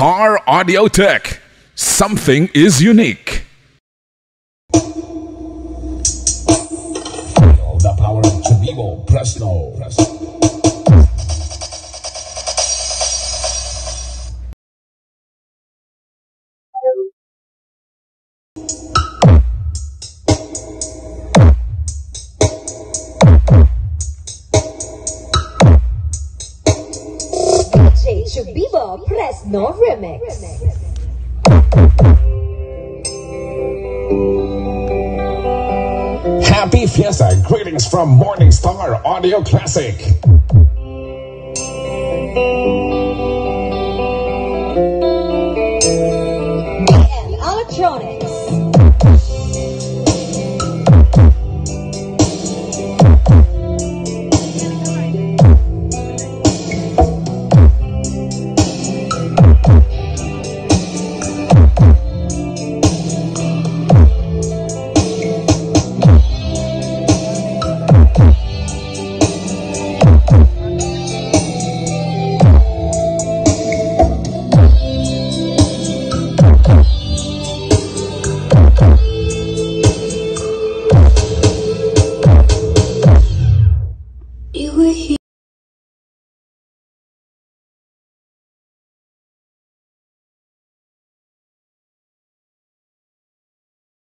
Star Audio Tech. Something is unique. The power of Chibibo Presto. Presto. DJ Chubibo Press No Remix. Happy Fiesta. Greetings from Morningstar Audio Classic. and Electronics.